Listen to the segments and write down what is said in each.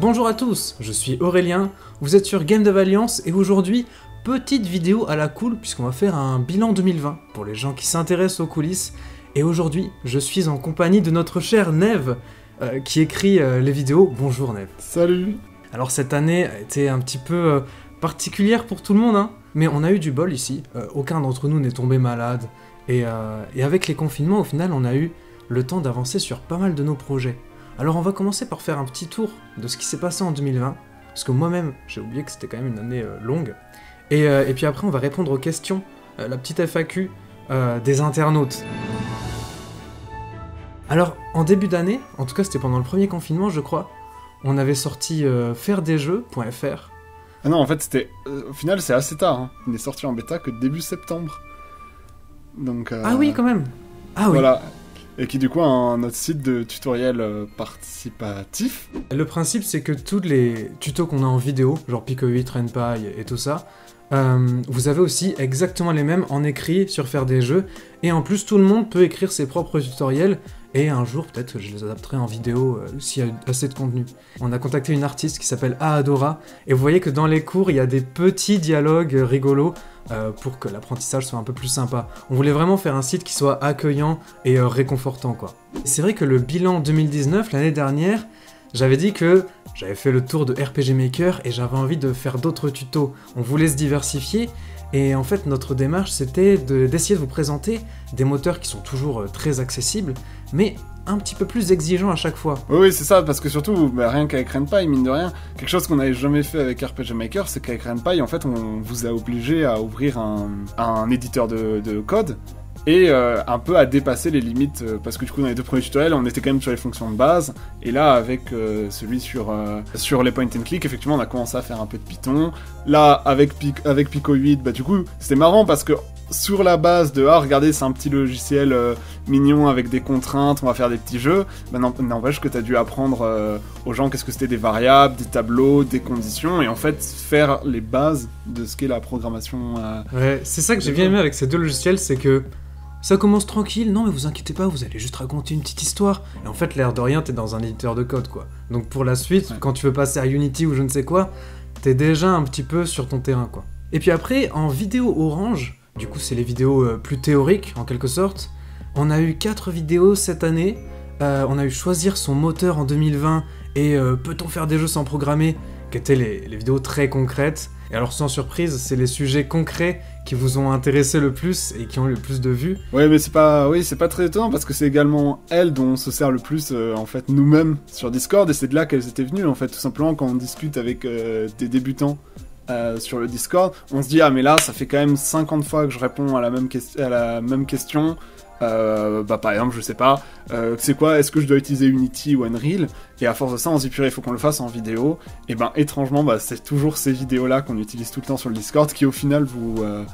Bonjour à tous, je suis Aurélien, vous êtes sur Game Dev Alliance et aujourd'hui, petite vidéo à la cool puisqu'on va faire un bilan 2020 pour les gens qui s'intéressent aux coulisses. Et aujourd'hui, je suis en compagnie de notre cher Neve euh, qui écrit euh, les vidéos. Bonjour Neve. Salut Alors cette année a été un petit peu euh, particulière pour tout le monde, hein, mais on a eu du bol ici. Aucun d'entre nous n'est tombé malade. Et, et avec les confinements, au final, on a eu le temps d'avancer sur pas mal de nos projets. Alors on va commencer par faire un petit tour de ce qui s'est passé en 2020, parce que moi-même, j'ai oublié que c'était quand même une année euh, longue. Et, euh, et puis après, on va répondre aux questions, euh, la petite FAQ des internautes. Alors, en début d'année, en tout cas c'était pendant le premier confinement, je crois, on avait sorti euh, fairedesjeux.fr. Ah non, en fait, c'était. au final, c'est assez tard. hein. Il n'est sorti en bêta que début septembre. Donc. Ah oui, quand même Ah oui Voilà. Et qui, du coup, a un autre site de tutoriel euh, participatif. Le principe, c'est que tous les tutos qu'on a en vidéo, genre Pico 8, RenPy et tout ça, euh, vous avez aussi exactement les mêmes en écrit sur faire des jeux. Et en plus, tout le monde peut écrire ses propres tutoriels. Et un jour, peut-être que je les adapterai en vidéo euh, s'il y a assez de contenu. On a contacté une artiste qui s'appelle Aadora. Et vous voyez que dans les cours, il y a des petits dialogues rigolos euh, pour que l'apprentissage soit un peu plus sympa. On voulait vraiment faire un site qui soit accueillant et euh, réconfortant, quoi. C'est vrai que le bilan 2019, l'année dernière, j'avais dit que j'avais fait le tour de RPG Maker et j'avais envie de faire d'autres tutos. On voulait se diversifier et en fait notre démarche c'était de- d'essayer de, vous présenter des moteurs qui sont toujours euh, très accessibles mais un petit peu plus exigeants à chaque fois. Oui, c'est ça, parce que surtout, bah, rien qu'avec RenPy, mine de rien, quelque chose qu'on n'avait jamais fait avec RPG Maker, c'est qu'avec RenPy, en fait, on vous a obligé à ouvrir un, un éditeur de code et euh, un peu à dépasser les limites, euh, parce que du coup, dans les deux premiers tutoriels, on était quand même sur les fonctions de base, et là, avec euh, celui sur, sur les point and click, effectivement, on a commencé à faire un peu de Python. Là, avec, avec Pico 8, bah, du coup, c'était marrant parce que sur la base de ah regardez c'est un petit logiciel mignon avec des contraintes on va faire des petits jeux bah n'empêche que t'as dû apprendre aux gens qu'est-ce que c'était des variables des tableaux des conditions et en fait faire les bases de ce qu'est la programmation Ouais, c'est ça que j'ai bien aimé avec ces deux logiciels, c'est que ça commence tranquille, non mais vous inquiétez pas, vous allez juste raconter une petite histoire. Et en fait, l'air de rien, t'es dans un éditeur de code, quoi. Donc pour la suite, Ouais. quand tu veux passer à Unity ou je ne sais quoi, t'es déjà un petit peu sur ton terrain, quoi. Et puis après, en vidéo orange, du coup c'est les vidéos euh, plus théoriques, en quelque sorte, on a eu quatre vidéos cette année. Euh, on a eu choisir son moteur en 2020 et euh, peut-on faire des jeux sans programmer, qui étaient les, vidéos très concrètes. Et alors sans surprise, c'est les sujets concrets qui vous ont intéressé le plus et qui ont eu le plus de vues. ouais mais c'est pas oui c'est pas très étonnant parce que c'est également elle dont on se sert le plus euh, en fait nous-mêmes sur Discord et c'est de là qu'elles étaient venues en fait tout simplement quand on discute avec euh, des débutants euh, sur le Discord, on se dit ah mais là ça fait quand même 50 fois que je réponds à la même question. Euh, bah par exemple je sais pas, euh, c'est quoi Est-ce que je dois utiliser Unity ou Unreal Et à force de ça on se dit purée il faut qu'on le fasse en vidéo. Et ben étrangement bah c'est toujours ces vidéos là qu'on utilise tout le temps sur le Discord qui au final vous euh,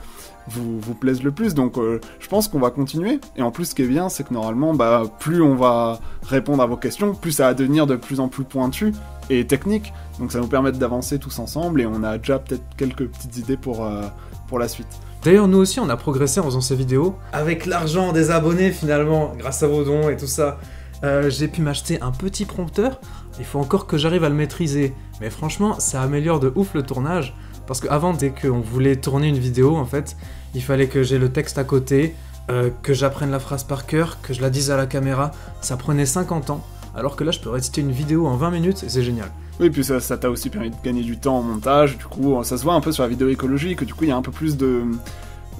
vous, vous plaisent le plus. Donc euh, je pense qu'on va continuer. Et en plus ce qui est bien c'est que normalement bah plus on va répondre à vos questions, plus ça va devenir de plus en plus pointu et technique. Donc ça va nous permettre d'avancer tous ensemble et on a déjà peut-être quelques petites idées pour, euh, pour la suite. D'ailleurs, nous aussi, on a progressé en faisant ces vidéos. Avec l'argent des abonnés, finalement, grâce à vos dons et tout ça, euh, j'ai pu m'acheter un petit prompteur. Il faut encore que j'arrive à le maîtriser. Mais franchement, ça améliore de ouf le tournage. Parce qu'avant, dès qu'on voulait tourner une vidéo, en fait, il fallait que j'ai le texte à côté, euh, que j'apprenne la phrase par cœur, que je la dise à la caméra. Ça prenait 50 ans. Alors que là, je peux réciter une vidéo en 20 minutes et c'est génial. Oui, puis ça t'a aussi permis de gagner du temps en montage. Du coup, ça se voit un peu sur la vidéo écologique. que Du coup, il y a un peu plus de,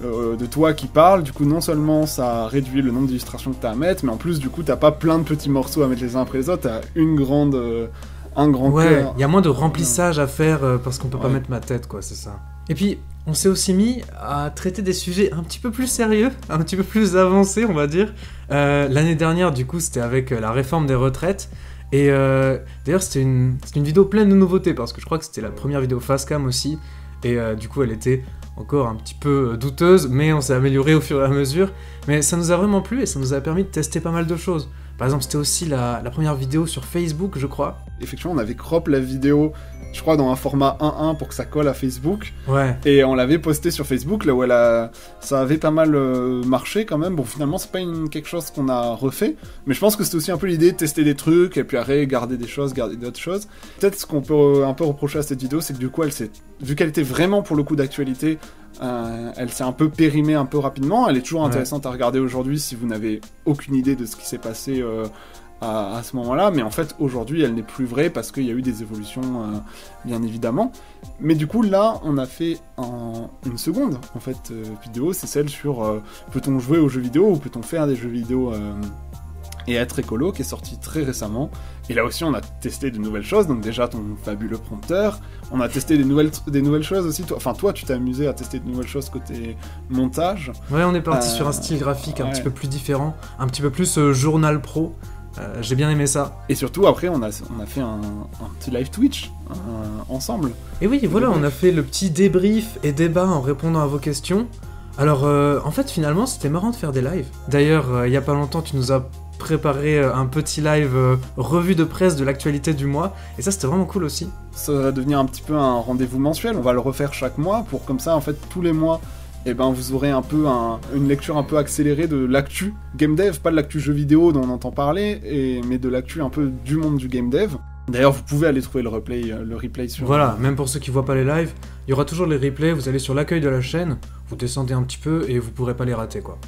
euh, de toi qui parle. Du coup, non seulement ça réduit le nombre d'illustrations que t'as à mettre, mais en plus, du coup, t'as pas plein de petits morceaux à mettre les uns après les autres. T'as une grande, euh, un grand Ouais, cœur. il y a moins de remplissage à faire euh, parce qu'on peut pas mettre ma tête, quoi, c'est ça. Et puis, on s'est aussi mis à traiter des sujets un petit peu plus sérieux, un petit peu plus avancés, on va dire. Euh, L'année dernière, du coup, c'était avec euh, la réforme des retraites. Et euh, d'ailleurs, c'était une, une vidéo pleine de nouveautés parce que je crois que c'était la première vidéo Facecam aussi. Et euh, du coup, elle était encore un petit peu douteuse, mais on s'est amélioré au fur et à mesure. Mais ça nous a vraiment plu et ça nous a permis de tester pas mal de choses. Par exemple, c'était aussi la, la première vidéo sur Facebook, je crois. Effectivement, on avait crop la vidéo, je crois, dans un format 1.1 pour que ça colle à Facebook. Ouais. Et on l'avait posté sur Facebook, là où elle a... ça avait pas mal euh, marché quand même. Bon, finalement, c'est pas une... quelque chose qu'on a refait, mais je pense que c'était aussi un peu l'idée de tester des trucs et puis après garder des choses, garder d'autres choses. Peut-être ce qu'on peut euh, un peu reprocher à cette vidéo, c'est que du coup, elle s'est, vu qu'elle était vraiment pour le coup d'actualité, euh, elle s'est un peu périmée un peu rapidement. Elle est toujours Ouais. intéressante à regarder aujourd'hui si vous n'avez aucune idée de ce qui s'est passé. euh, à, à ce moment-là, mais en fait aujourd'hui elle n'est plus vraie parce qu'il y a eu des évolutions euh, bien évidemment. Mais du coup là on a fait un- une seconde en fait vidéo, c'est celle sur peut-on jouer aux jeux vidéo ou peut-on faire des jeux vidéo et être écolo qui est sorti très récemment. Et là aussi on a testé de nouvelles choses, donc déjà ton fabuleux prompteur, on a testé des nouvelles, des nouvelles choses aussi, toi, enfin toi tu t'es amusé à tester de nouvelles choses côté montage. Ouais, on est parti Euh, sur un style graphique un petit peu plus différent, un petit peu plus euh, journal pro. Euh, J'ai bien aimé ça. Et surtout après on a, on a fait un, un petit live Twitch ensemble. Et oui, voilà, on a fait le petit débrief et débat en répondant à vos questions. Alors, en fait, finalement, c'était marrant de faire des lives. D'ailleurs, il y a pas longtemps, tu nous as préparé euh, un petit live euh, revue de presse de l'actualité du mois, et ça, c'était vraiment cool aussi. ça va devenir un petit peu un rendez-vous mensuel. On va le refaire chaque mois pour comme ça, en fait, tous les mois, eh ben, vous aurez un peu un- une lecture un peu accélérée de l'actu game dev, pas de l'actu jeu vidéo dont on entend parler, et, mais de l'actu un peu du monde du game dev. D'ailleurs, vous pouvez aller trouver le replay, euh, le replay sur. Voilà, même pour ceux qui voient pas les lives, il y aura toujours les replays, vous allez sur l'accueil de la chaîne, vous descendez un petit peu et vous pourrez pas les rater, quoi.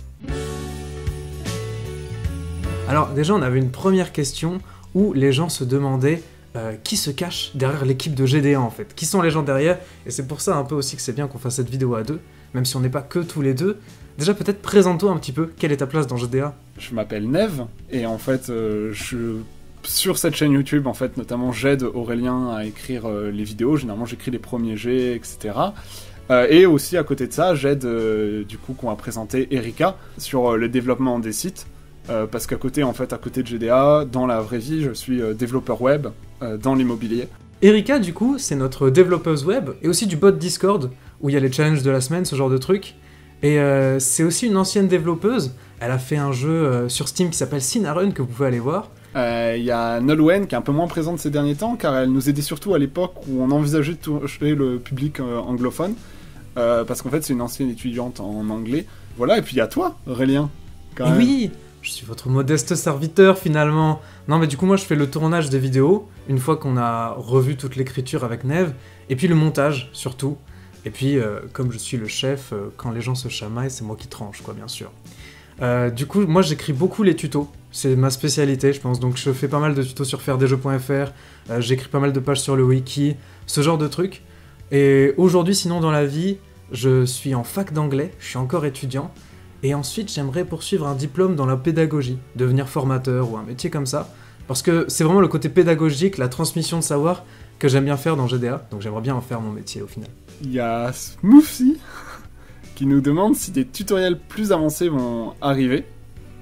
Alors, déjà, on avait une première question où les gens se demandaient euh, qui se cache derrière l'équipe de GDA en fait? Qui sont les gens derrière? Et c'est pour ça un peu aussi que c'est bien qu'on fasse cette vidéo à deux, même si on n'est pas que tous les deux. Déjà, peut-être présente-toi un petit peu, quelle est ta place dans GDA Je m'appelle Nev, et en fait, euh, je. Sur cette chaîne YouTube, en fait, notamment, j'aide Aurélien à écrire euh, les vidéos. Généralement, j'écris les premiers jets, etc. Et aussi, à côté de ça, j'aide, du coup, qu'on va présenter Erika sur le développement des sites. Euh, parce qu'à côté, en fait, à côté de GDA, dans la vraie vie, je suis euh, développeur web euh, dans l'immobilier. Erika, du coup, c'est notre développeuse web et aussi du bot Discord où il y a les challenges de la semaine, ce genre de trucs. Et c'est aussi une ancienne développeuse. Elle a fait un jeu sur Steam qui s'appelle Cinnarun que vous pouvez aller voir. Il y a Nolwenn qui est un peu moins présente ces derniers temps, car elle nous aidait surtout à l'époque où on envisageait de toucher le public anglophone. Parce qu'en fait, c'est une ancienne étudiante en anglais. Voilà, et puis il y a toi, Aurélien. quand même. oui, je suis votre modeste serviteur finalement. Non, mais du coup, moi je fais le tournage des vidéos une fois qu'on a revu toute l'écriture avec Neve, et puis le montage surtout. Et puis, euh, comme je suis le chef, euh, quand les gens se chamaillent, c'est moi qui tranche, quoi, bien sûr. Euh, du coup, moi j'écris beaucoup les tutos. C'est ma spécialité, je pense. Donc je fais pas mal de tutos sur euh, J'écris pas mal de pages sur le wiki, ce genre de trucs. Et aujourd'hui, sinon dans la vie, je suis en fac d'anglais. Je suis encore étudiant. Et ensuite, j'aimerais poursuivre un diplôme dans la pédagogie, devenir formateur ou un métier comme ça. Parce que c'est vraiment le côté pédagogique, la transmission de savoir que j'aime bien faire dans GDA. Donc j'aimerais bien en faire mon métier au final. Il y a Smoothie qui nous demande si des tutoriels plus avancés vont arriver.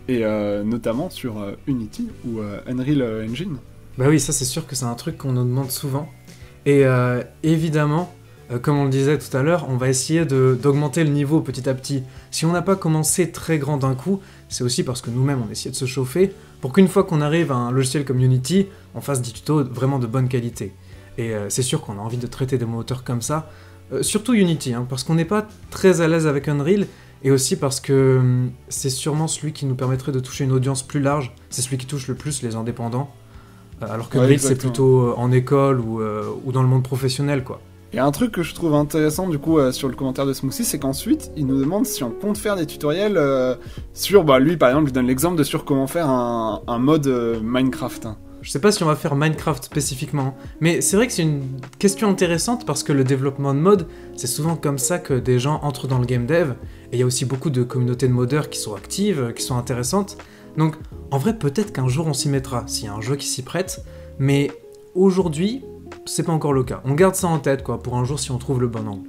Et euh, notamment sur euh, Unity ou euh, Unreal Engine. Bah oui, ça c'est sûr que c'est un truc qu'on nous demande souvent. Et évidemment, euh, comme on le disait tout à l'heure, on va essayer d'augmenter le niveau petit à petit. Si on n'a pas commencé très grand d'un coup, c'est aussi parce que nous-mêmes on essayait de se chauffer pour qu'une fois qu'on arrive à un logiciel comme Unity, on fasse des tutos vraiment de bonne qualité. Et euh, c'est sûr qu'on a envie de traiter des moteurs comme ça, Euh, surtout Unity, hein, parce qu'on n'est pas très à l'aise avec Unreal, et aussi parce que hum, c'est sûrement celui qui nous permettrait de toucher une audience plus large, c'est celui qui touche le plus les indépendants. Alors que Ouais, Unreal, c'est plutôt en école ou, ou dans le monde professionnel, quoi. Et un truc que je trouve intéressant du coup euh, sur le commentaire de Smoothie, c'est qu'ensuite il nous demande si on compte faire des tutoriels euh, sur, bah lui par exemple, je donne l'exemple de sur comment faire un, mode euh, Minecraft. hein. Je sais pas si on va faire Minecraft spécifiquement, mais c'est vrai que c'est une question intéressante parce que le développement de mode, c'est souvent comme ça que des gens entrent dans le game dev, et il y a aussi beaucoup de communautés de modeurs qui sont actives, qui sont intéressantes. Donc en vrai, peut-être qu'un jour on s'y mettra, s'il y a un jeu qui s'y prête, mais aujourd'hui, c'est pas encore le cas. On garde ça en tête, quoi, pour un jour si on trouve le bon angle.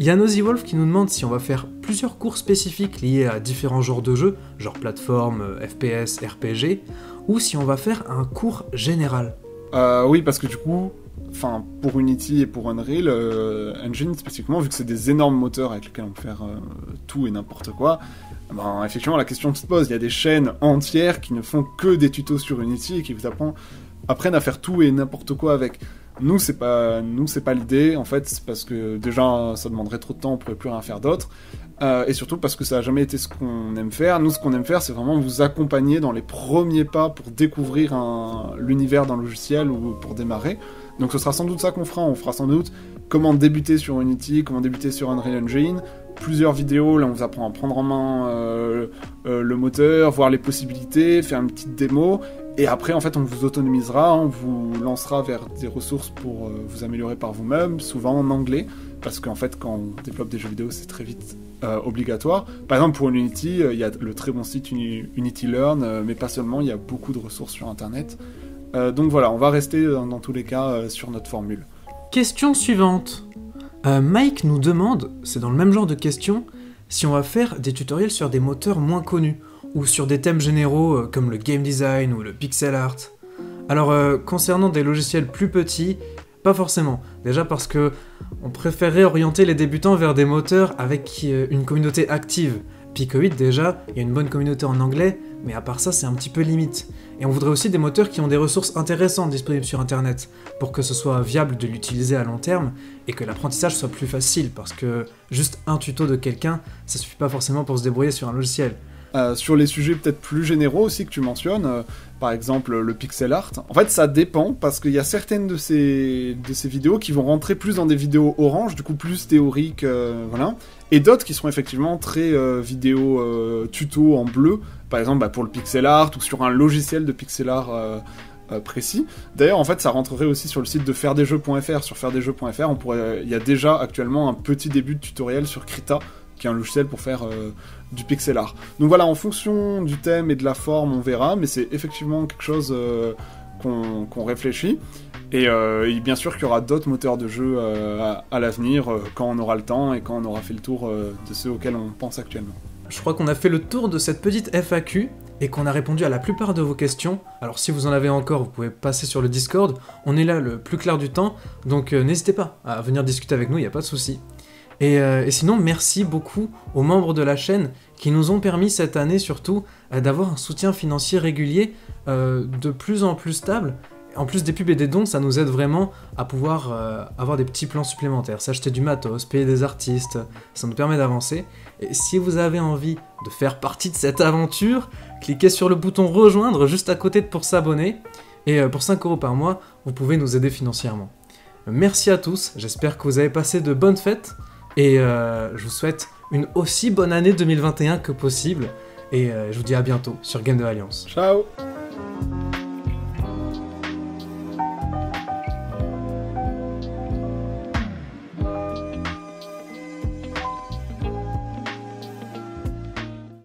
Il y a Wolf qui nous demande si on va faire plusieurs cours spécifiques liés à différents genres de jeux, genre plateforme, euh, FPS, RPG, ou si on va faire un cours général. Euh, oui, parce que du coup, pour Unity et pour Unreal euh, Engine spécifiquement, vu que c'est des énormes moteurs avec lesquels on peut faire euh, tout et n'importe quoi, ben, effectivement la question se pose. Il y a des chaînes entières qui ne font que des tutos sur Unity et qui vous apprennent à faire tout et n'importe quoi avec. Nous c'est pas nous c'est pas l'idée en fait, c'est parce que déjà ça demanderait trop de temps, on pourrait plus rien faire d'autre. Euh, et surtout parce que ça a jamais été ce qu'on aime faire. Nous, ce qu'on aime faire, c'est vraiment vous accompagner dans les premiers pas pour découvrir l'univers d'un logiciel ou pour démarrer. Donc ce sera sans doute ça qu'on fera. On fera sans doute comment débuter sur Unity, comment débuter sur Unreal Engine. Plusieurs vidéos, là on vous apprend à prendre en main euh, euh, le moteur, voir les possibilités, faire une petite démo. Et après, en fait, on vous autonomisera, on vous lancera vers des ressources pour euh, vous améliorer par vous-même, souvent en anglais, parce qu'en fait, quand on développe des jeux vidéo, c'est très vite obligatoire. Par exemple, pour Unity, il y a le très bon site Unity Learn, mais pas seulement, il y a beaucoup de ressources sur Internet. Euh, donc voilà, on va rester dans, tous les cas euh, sur notre formule. Question suivante. Euh, Mike nous demande, c'est dans le même genre de question, si on va faire des tutoriels sur des moteurs moins connus, ou sur des thèmes généraux comme le game design ou le pixel art. Alors concernant des logiciels plus petits, pas forcément. Déjà parce que on préférerait orienter les débutants vers des moteurs avec une communauté active. Picoid déjà, il y a une bonne communauté en anglais, mais à part ça c'est un petit peu limite. Et on voudrait aussi des moteurs qui ont des ressources intéressantes disponibles sur Internet, pour que ce soit viable de l'utiliser à long terme et que l'apprentissage soit plus facile, parce que juste un tuto de quelqu'un, ça suffit pas forcément pour se débrouiller sur un logiciel. Euh, sur les sujets peut-être plus généraux aussi que tu mentionnes, euh, par exemple le pixel art. En fait, ça dépend parce qu'il y a certaines de ces, de ces vidéos qui vont rentrer plus dans des vidéos orange, du coup plus théoriques, euh, voilà, et d'autres qui seront effectivement très vidéos tuto en bleu, par exemple bah, pour le pixel art ou sur un logiciel de pixel art précis. D'ailleurs, en fait, ça rentrerait aussi sur le site de fairedesjeux.fr. Sur fairedesjeux.fr, on pourrait, il y a déjà actuellement un petit début de tutoriel sur Krita, qui est un logiciel pour faire du pixel art. Donc voilà, en fonction du thème et de la forme, on verra, mais c'est effectivement quelque chose euh, qu'on réfléchit. Euh, et, bien sûr qu'il y aura d'autres moteurs de jeu euh, à, l'avenir quand on aura le temps et quand on aura fait le tour de ceux auxquels on pense actuellement. Je crois qu'on a fait le tour de cette petite FAQ et qu'on a répondu à la plupart de vos questions. Alors si vous en avez encore, vous pouvez passer sur le Discord. On est là le plus clair du temps, donc n'hésitez pas à venir discuter avec nous, il n'y a pas de souci. Euh, et, sinon, merci beaucoup aux membres de la chaîne qui nous ont permis cette année surtout euh, d'avoir un soutien financier régulier euh, de plus en plus stable. En plus des pubs et des dons, ça nous aide vraiment à pouvoir avoir des petits plans supplémentaires, s'acheter du matos, payer des artistes, ça nous permet d'avancer. Et si vous avez envie de faire partie de cette aventure, cliquez sur le bouton rejoindre juste à côté pour s'abonner. Et pour 5 euros par mois, vous pouvez nous aider financièrement. Merci à tous, j'espère que vous avez passé de bonnes fêtes. Et euh, je vous souhaite une aussi bonne année 2021 que possible. Et euh, je vous dis à bientôt sur Game de Alliance. Ciao